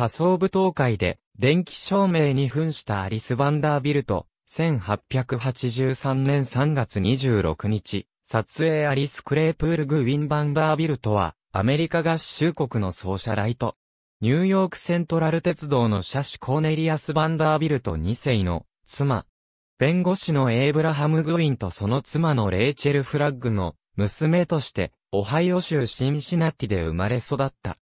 仮想舞踏会で電気照明に扮したアリス・バンダービルト、1883年3月26日、撮影アリス・クレープールグ・ウィン・バンダービルトは、アメリカ合衆国の奏者ライト。ニューヨークセントラル鉄道の車種コーネリアス・バンダービルト2世の妻。弁護士のエイブラハム・グウィンとその妻のレイチェル・フラッグの娘として、オハイオ州シンシナティで生まれ育った。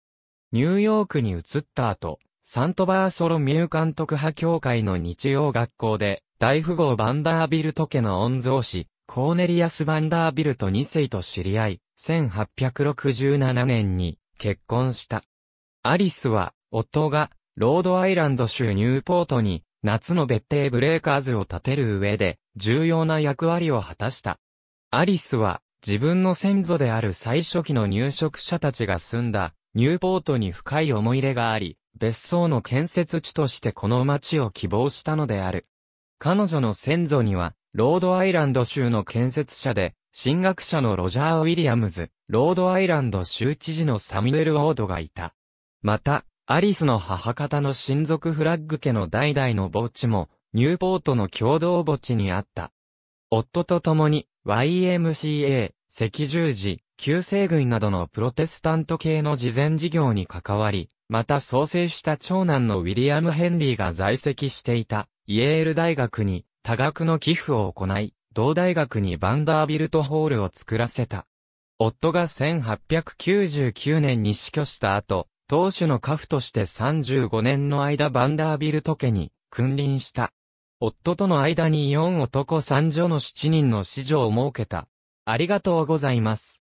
ニューヨークに移った後、サントバーソロミュー監督派協会の日曜学校で、大富豪バンダービルト家の御曹司、コーネリアス・バンダービルト2世と知り合い、1867年に結婚した。アリスは、夫が、ロードアイランド州ニューポートに、夏の別邸ブレーカーズを建てる上で、重要な役割を果たした。アリスは、自分の先祖である最初期の入植者たちが住んだ、ニューポートに深い思い入れがあり、別荘の建設地としてこの町を希望したのである。彼女の先祖には、ロードアイランド州の建設者で、神学者のロジャー・ウィリアムズ、ロードアイランド州知事のサミュエル・オードがいた。また、アリスの母方の親族フラッグ家の代々の墓地も、ニューポートの共同墓地にあった。夫と共に、YMCA、赤十字、旧西軍などのプロテスタント系の慈善事業に関わり、また創生した長男のウィリアム・ヘンリーが在籍していたイェール大学に多額の寄付を行い、同大学にバンダービルトホールを作らせた。夫が1899年に死去した後、当主の家父として35年の間バンダービルト家に君臨した。夫との間に4男3女の7人の子女を設けた。ありがとうございます。